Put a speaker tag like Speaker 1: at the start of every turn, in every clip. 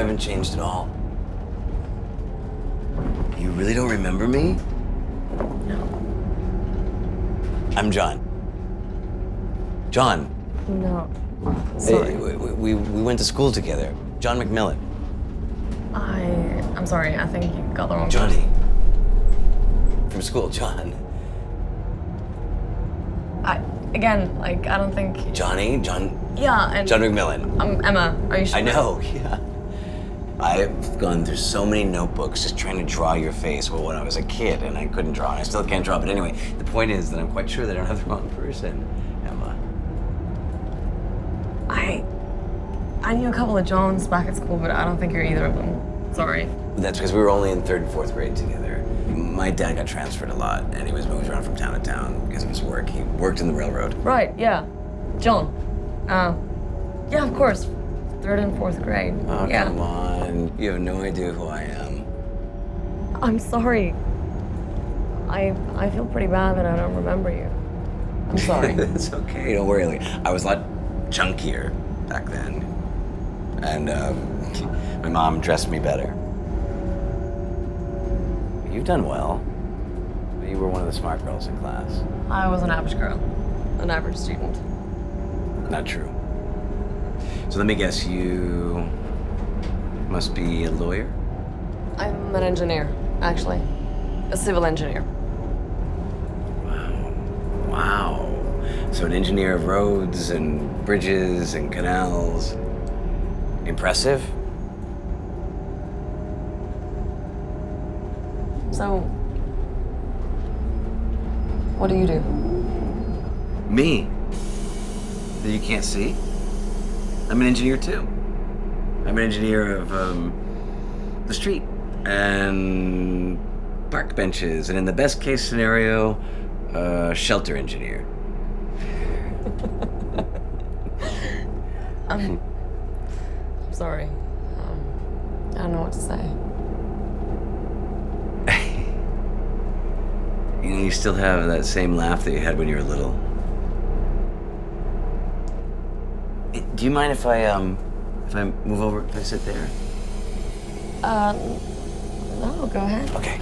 Speaker 1: haven't changed at all. You really don't remember me?
Speaker 2: No.
Speaker 1: I'm John. John.
Speaker 2: No.
Speaker 1: Hey,
Speaker 2: Sorry.
Speaker 1: we, we, we went to school together. John McMillan.
Speaker 2: I. I'm sorry. I think you got the wrong.
Speaker 1: Johnny. From school, John.
Speaker 2: I again, like I don't think.
Speaker 1: Johnny? John.
Speaker 2: Yeah, and
Speaker 1: John McMillan.
Speaker 2: I'm Emma. Are you sure?
Speaker 1: I know, yeah. I've gone through so many notebooks just trying to draw your face well, when I was a kid, and I couldn't draw, and I still can't draw. But anyway, the point is that I'm quite sure that I don't have the wrong person, Emma.
Speaker 2: I. I knew a couple of Johns back at school, but I don't think you're either of them. Sorry.
Speaker 1: That's because we were only in third and fourth grade together. My dad got transferred a lot, and he was moved around from town to town because of his work. He worked in the railroad.
Speaker 2: Right. Yeah. John. Uh. Yeah, of course. Third and fourth grade.
Speaker 1: Oh,
Speaker 2: yeah.
Speaker 1: come on. You have no idea who I am.
Speaker 2: I'm sorry. I I feel pretty bad that I don't remember you. I'm sorry.
Speaker 1: it's okay, don't worry. I was a lot chunkier back then. And um, my mom dressed me better. You've done well. You were one of the smart girls in class.
Speaker 2: I was an average girl, an average student.
Speaker 1: Not true. So let me guess, you must be a lawyer?
Speaker 2: I'm an engineer, actually, a civil engineer.
Speaker 1: Wow. Wow. So an engineer of roads and bridges and canals. Impressive?
Speaker 2: So, what do you do?
Speaker 1: Me? That you can't see? I'm an engineer too. I'm an engineer of um, the street and park benches, and in the best case scenario, uh, shelter engineer.
Speaker 2: I'm, I'm sorry. Um, I don't know what to say.
Speaker 1: You know, you still have that same laugh that you had when you were little. Do you mind if I um, if I move over, if I sit there?
Speaker 2: Um no, go ahead.
Speaker 1: Okay.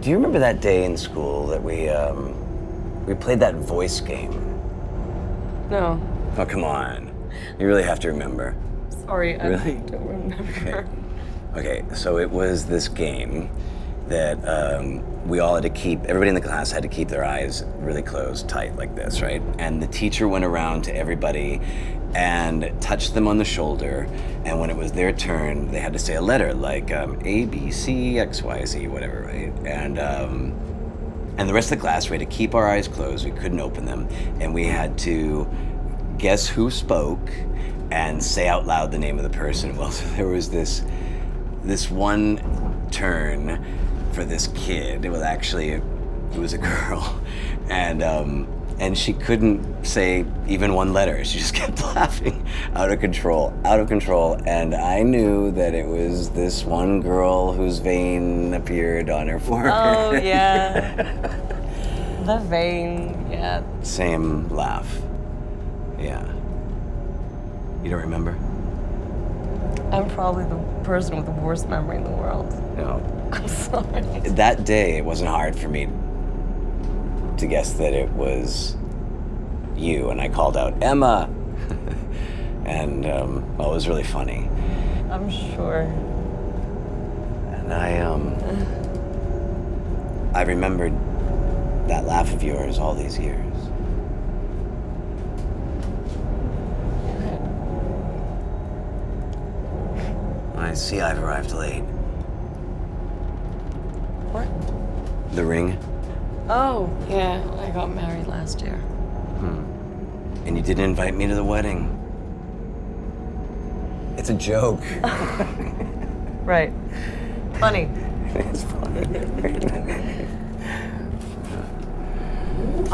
Speaker 1: Do you remember that day in school that we um, we played that voice game?
Speaker 2: No,
Speaker 1: Oh come on, you really have to remember.
Speaker 2: Sorry, I
Speaker 1: Really?
Speaker 2: don't remember.
Speaker 1: Okay, so it was this game that um, we all had to keep, everybody in the class had to keep their eyes really closed, tight, like this, right? And the teacher went around to everybody and touched them on the shoulder. And when it was their turn, they had to say a letter like um, A, B, C, X, Y, Z, whatever, right? And um, and the rest of the class, we had to keep our eyes closed. We couldn't open them, and we had to guess who spoke and say out loud the name of the person. Well, so there was this this one turn for this kid. It was actually it was a girl, and um, and she couldn't say even one letter. She just kept laughing, out of control, out of control. And I knew that it was this one girl whose vein appeared on her forehead.
Speaker 2: Oh, yeah. the vein, yeah.
Speaker 1: Same laugh. Yeah. You don't remember?
Speaker 2: I'm probably the person with the worst memory in the world.
Speaker 1: No.
Speaker 2: I'm sorry.
Speaker 1: That day, it wasn't hard for me to guess that it was you, and I called out Emma, and um, well, it was really funny.
Speaker 2: I'm sure.
Speaker 1: And I um, I remembered that laugh of yours all these years. I see I've arrived late.
Speaker 2: What?
Speaker 1: The ring,
Speaker 2: Oh, yeah. I got married last year. Hmm.
Speaker 1: and you didn't invite me to the wedding. It's a joke.
Speaker 2: Right. Funny.
Speaker 1: it's funny.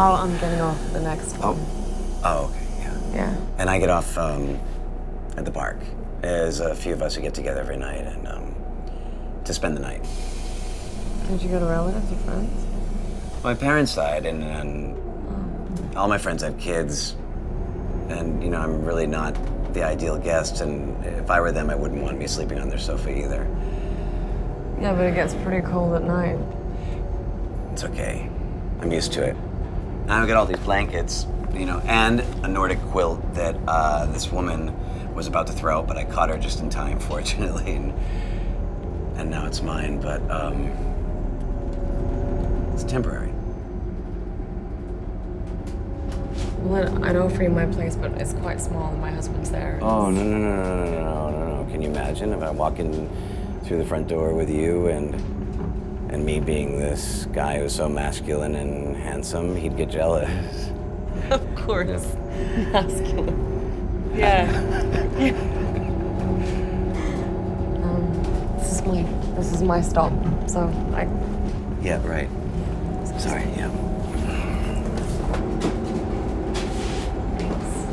Speaker 2: Oh, I'm getting off the next one.
Speaker 1: Oh, okay, yeah.
Speaker 2: Yeah.
Speaker 1: And I get off um, at the park. There's a few of us who get together every night and um, to spend the night.
Speaker 2: Did you go to relatives or friends?
Speaker 1: My parents died, and, and all my friends have kids, and you know I'm really not the ideal guest. And if I were them, I wouldn't want me sleeping on their sofa either.
Speaker 2: Yeah, but it gets pretty cold at night.
Speaker 1: It's okay. I'm used to it. I've got all these blankets, you know, and a Nordic quilt that uh, this woman was about to throw but I caught her just in time, fortunately, and, and now it's mine. But um, it's temporary.
Speaker 2: Well, I'd offer you my place, but it's quite small and my husband's there.
Speaker 1: Oh no no no no no no no no! Can you imagine if I walk in through the front door with you and and me being this guy who's so masculine and handsome, he'd get jealous.
Speaker 2: Of course. Masculine. Yeah. um, this is my this is my stop. So I
Speaker 1: Yeah, right. Sorry. Yeah.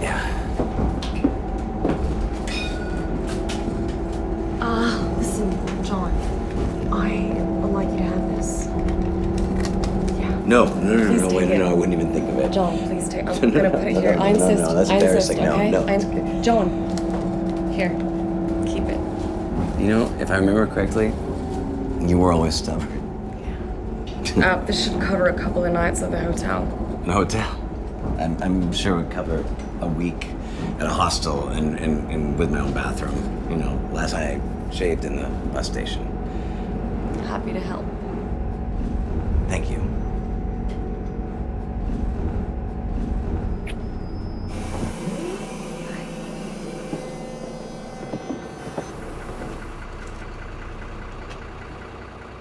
Speaker 1: Yeah.
Speaker 2: Ah, listen, John. I would like you to have this. Yeah.
Speaker 1: No, no, no, no, no, wait, no, no, I wouldn't even think of it.
Speaker 2: John, take. I'm
Speaker 1: No, no,
Speaker 2: gonna put it here.
Speaker 1: no,
Speaker 2: I
Speaker 1: no, no,
Speaker 2: insist.
Speaker 1: that's
Speaker 2: I insist.
Speaker 1: embarrassing. No,
Speaker 2: Okay.
Speaker 1: no.
Speaker 2: I ins- John, here, keep it.
Speaker 1: You know, if I remember correctly, you were always stubborn. Yeah.
Speaker 2: Uh, this should cover a couple of nights at the hotel.
Speaker 1: A hotel. I'm, I'm sure it would cover a week at a hostel and, and, and with my own bathroom. You know, last I shaved in the bus station.
Speaker 2: Happy to help.
Speaker 1: Thank you.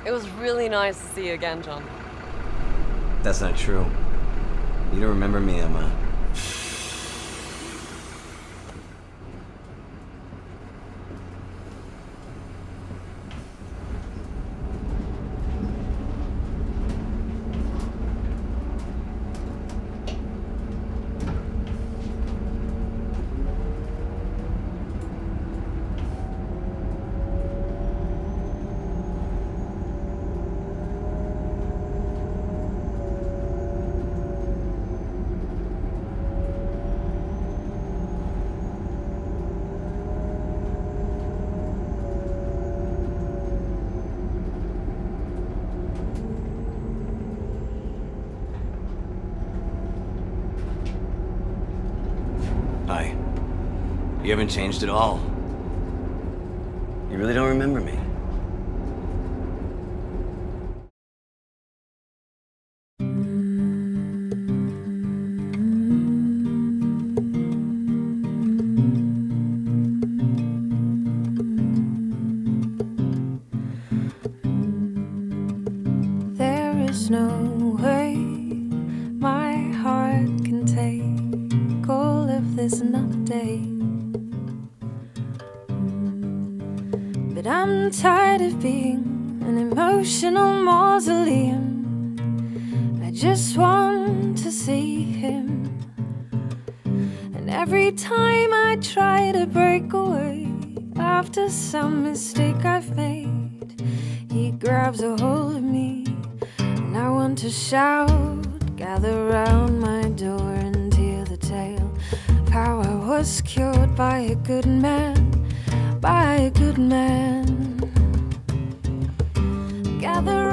Speaker 2: It was really nice to see you again, John.
Speaker 1: That's not true. You don't remember me, Emma. You haven't changed at all. You really don't remember me.
Speaker 3: There is But I'm tired of being an emotional mausoleum. I just want to see him. And every time I try to break away after some mistake I've made, he grabs a hold of me. And I want to shout, gather round my door and hear the tale of how I was cured by a good man, by a good man. Gather